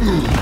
Mm.